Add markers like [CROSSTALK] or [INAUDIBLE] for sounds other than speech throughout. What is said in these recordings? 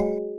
you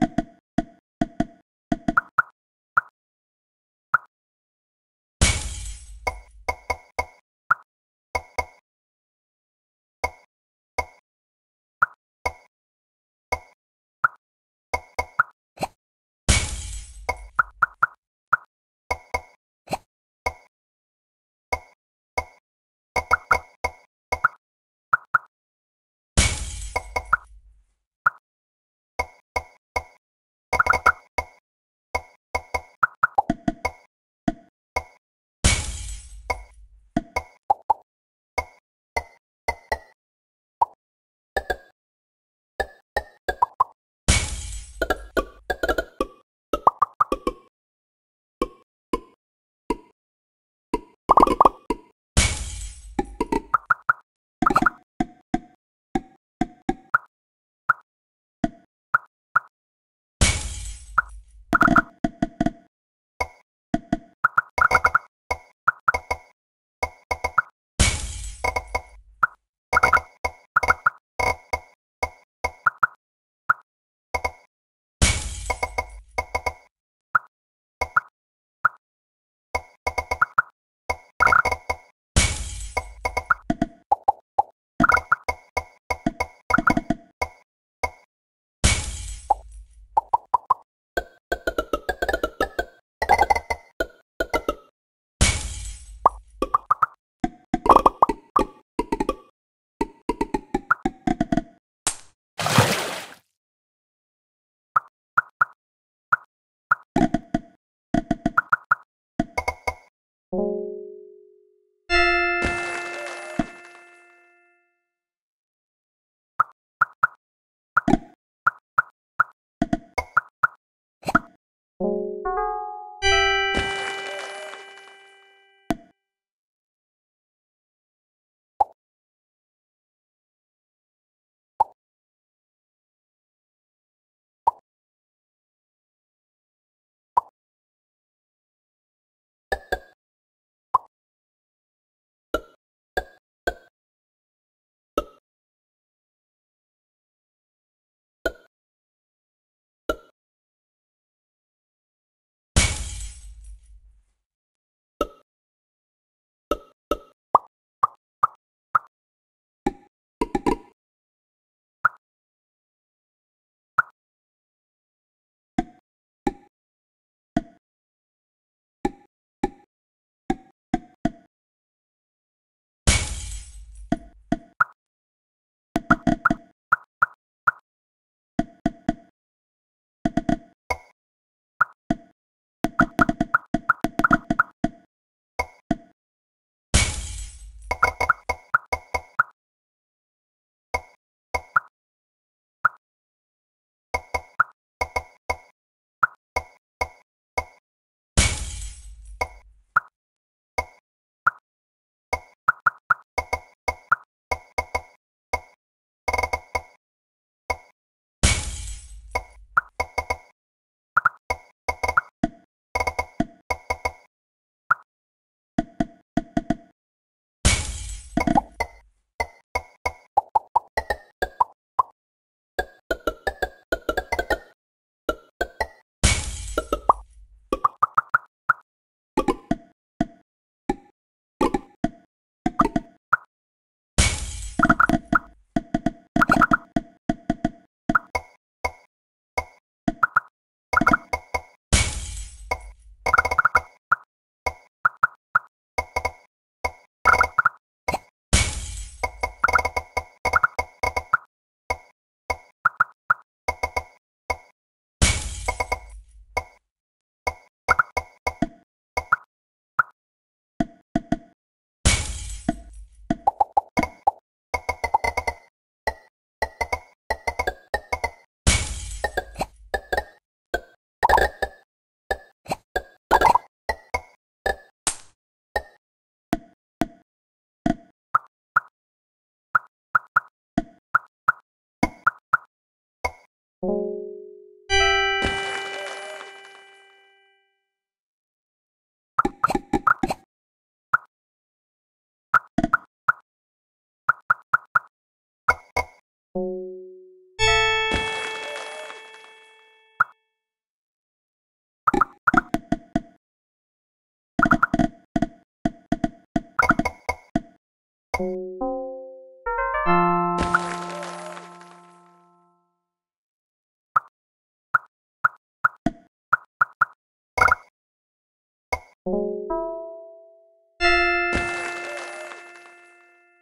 you [LAUGHS] you